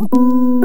Ooh.